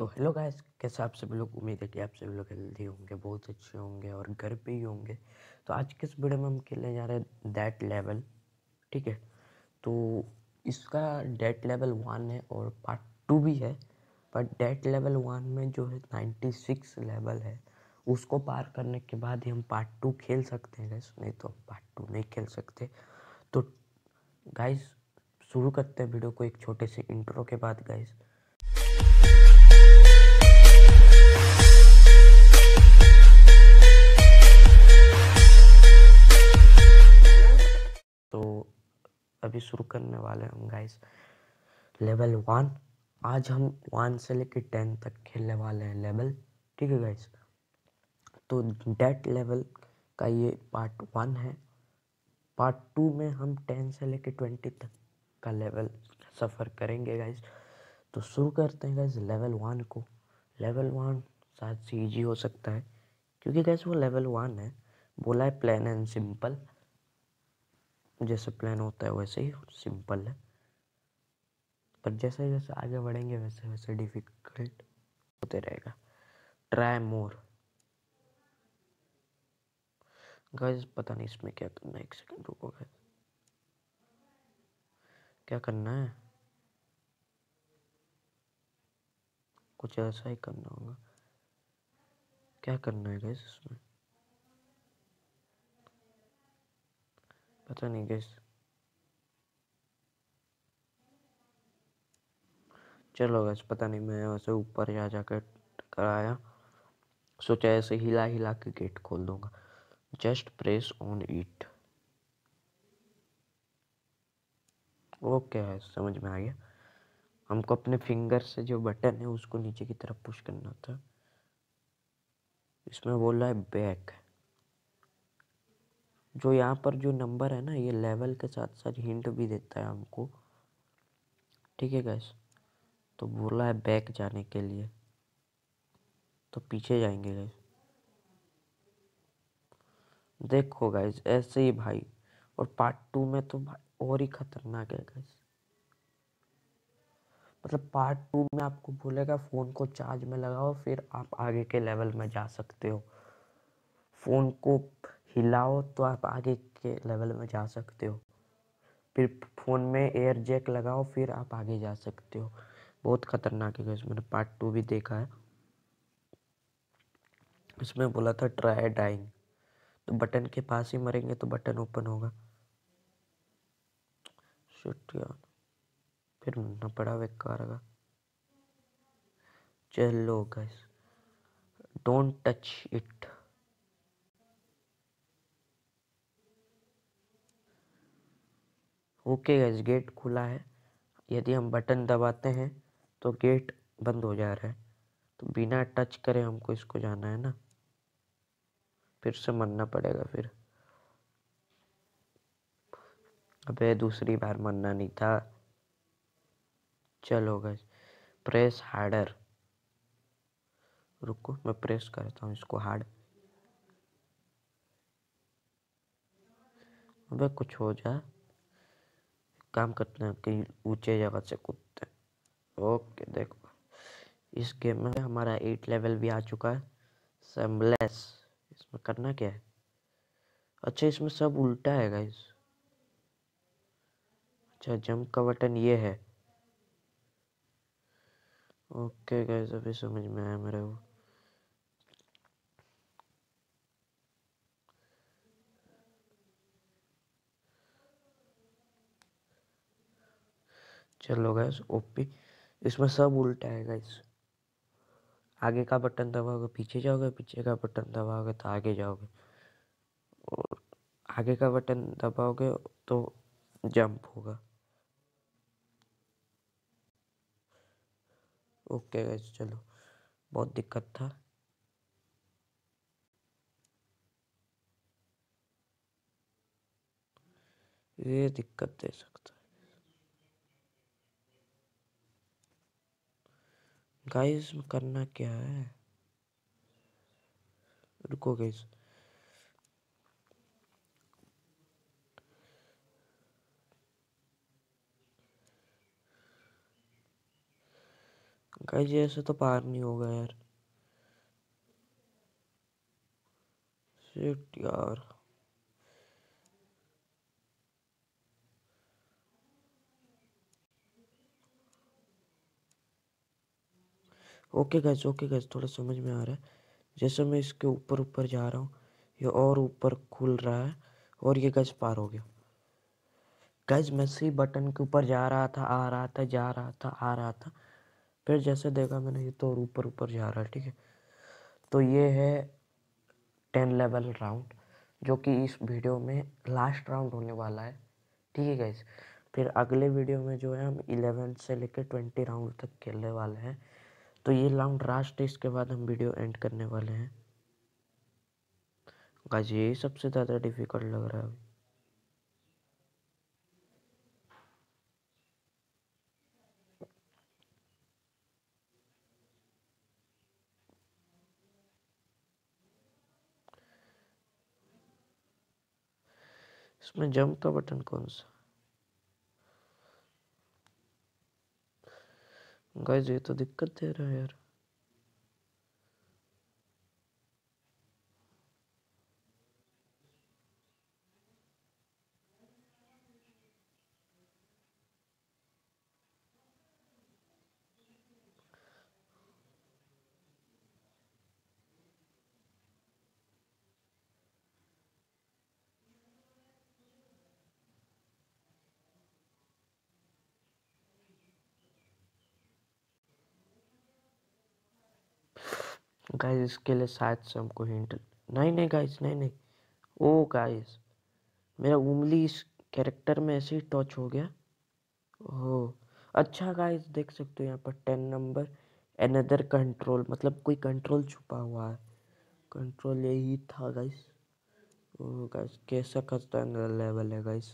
तो hello guys, कैसे आप सभी लोग? उम्मीद है कि आप सभी लोग हेल्दी होंगे, बहुत अच्छे होंगे और घर पे ही होंगे। तो आज के इस वीडियो में हम खेलने जा रहे हैं डेट लेवल ठीक है? तो इसका डेट लेवल वन है और पार्ट टू भी है पर डेट लेवल वन में जो है नाइन्टी सिक्स लेवल है, उसको पार करने के बाद ही हम पार्ट टू खेल सकते हैं गैस नहीं तो पार्ट टू नहीं खेल सकते। तो गाइस शुरू करते हैं वीडियो को एक छोटे से इंट्रो के बाद गाइस तो अभी शुरू करने वाले हम गाइस लेवल वन आज हम वन से लेकर टेन तक खेलने वाले हैं लेवल ठीक है गाइस तो डेट लेवल का ये पार्ट वन है. पार्ट टू में हम टेन से लेकर ट्वेंटी तक का लेवल सफ़र करेंगे गाइस तो शुरू करते हैं गाइस लेवल वन को. लेवल वन शायद से ईजी हो सकता है. क्योंकि गैस वो लेवल वन है. बोला है प्लेन एंड सिंपल जैसे प्लान होता है वैसे ही सिंपल है। पर जैसे जैसे आगे बढ़ेंगे, वैसे वैसे डिफ़िकल्ट होते रहेगा। ट्राई मोर गाइस पता नहीं इसमें क्या करना है, एक सेकंड रुको गाइस क्या करना है? कुछ ऐसा ही करना होगा। क्या करना है गैस इसमें? पता नहीं गैस चलो गैस पता नहीं मैं वैसे ऊपर जा जाकर कराया। सोचा ऐसे हिला हिला के गेट खोल दूँगा। Just press on it okay है समझ में आ गया। हमको अपने फिंगर से जो बटन है, उसको नीचे की तरफ़ पुश करना था। इसमें बोल रहा है बैक जो यहाँ पर जो नंबर है ना, ये लेवल के साथ साथ हिंट भी देता है हमको। ठीक है गैस तो बोला है बैक जाने के लिए। तो पीछे जाएँगे गैस देखो गैस ऐसे ही भाई। और पार्ट टू में तो और ही खतरनाक है गैस मतलब पार्ट टू में आपको बोलेगा फ़ोन को चार्ज में लगाओ, फिर आप आगे के लेवल में जा सकते हो। फ़ोन को हिलाओ तो आप आगे के लेवल में जा सकते हो। फिर फ़ोन में एयर जैक लगाओ, फिर आप आगे जा सकते हो। बहुत ख़तरनाक है मैंने पार्ट टू भी देखा है। इसमें बोला था ट्राई डाइंग तो बटन के पास ही मरेंगे तो बटन ओपन होगा। फिर न पड़ा बेकार का। चलो guys don't touch it okay guys gate खुला है। यदि हम बटन दबाते हैं तो गेट बंद हो जा रहा है। तो बिना टच करे हमको इसको जाना है ना? फिर से मरना पड़ेगा फिर। अबे, दूसरी बार मरना नहीं था। चलो गैस प्रेस हार्डर रुको, मैं प्रेस करता हूँ इसको हार्ड अबे, कुछ हो जा। काम करते हैं, कहीं ऊँचे जगह से कूदते हैं। ओके, देखो। इस गेम में हमारा एट लेवल भी आ चुका है। सेमलेस इसमें करना क्या है? अच्छा इसमें सब उल्टा है गाइस अच्छा जंप का बटन ये है। ओके गाइस अभी समझ में आया मेरे को। चलो गैस ओपी। इसमें सब उल्टा है गैस आगे का बटन दबाओगे, पीछे जाओगे, पीछे का बटन दबाओगे तो आगे जाओगे। और आगे का बटन दबाओगे तो जंप होगा। ओके गैस चलो। बहुत दिक्कत था। ये दिक्कत दे सकता है। गाइस करना क्या है? रुको गाइस गाइस ऐसे तो पार नहीं होगा यार. शिट यार. ओके गैस ओके गैस थोड़ा समझ में आ रहा है। जैसे मैं इसके ऊपर ऊपर जा रहा हूँ, ये और ऊपर खुल रहा है और ये गैस पार हो गया। गैस मैं सी बटन के ऊपर जा रहा था, आ रहा था, जा रहा था, आ रहा था। फिर जैसे देखा मैंने, ये तो और ऊपर ऊपर जा रहा है, ठीक है। तो ये है टेन लेवल राउंड, जो कि इस वीडियो में लास्ट राउंड होने वाला है, ठीक है गैस फिर अगले वीडियो में जो है, हम इलेवन से लेकर ट्वेंटी राउंड तक खेलने वाले हैं। तो ये राउंड लास्ट इसके बाद हम वीडियो एंड करने वाले हैं। गाइस ये सबसे ज़्यादा डिफ़िकल्ट लग रहा है इसमें जंप का बटन कौन सा? गाइस ये तो दिक्कत दे रहा है यार। गाइस इसके लिए शायद से हमको हिंट नहीं नहीं गाइस नहीं नहीं। ओ गाइस मेरा उंगली इस कैरेक्टर में ऐसे ही टच हो गया। ओह अच्छा गाइस देख सकते हो यहाँ पर टेन नंबर अनदर कंट्रोल मतलब कोई कंट्रोल छुपा हुआ है। कंट्रोल यही था गाइस ओह गाइस कैसा खतरनाक लेवल है गाइस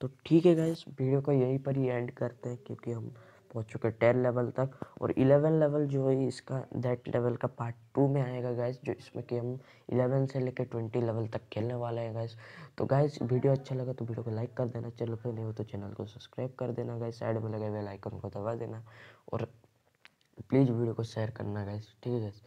तो ठीक है गाइस वीडियो को यहीं पर ही एंड करते हैं, क्योंकि हम पहुँच चुके हैं टेन लेवल तक और इलेवन लेवल जो है इसका दैट लेवल का पार्ट टू में आएगा गैस जो इसमें कि हम इलेवन से लेकर ट्वेंटी लेवल तक खेलने वाले हैं गैस तो गैस वीडियो अच्छा लगा तो वीडियो को लाइक कर देना, चैनल पर नहीं हो तो चैनल को सब्सक्राइब कर देना गैस साइड में लगे हुए लाइकन को दबा देना और प्लीज़ वीडियो को शेयर करना गैस ठीक है गाइस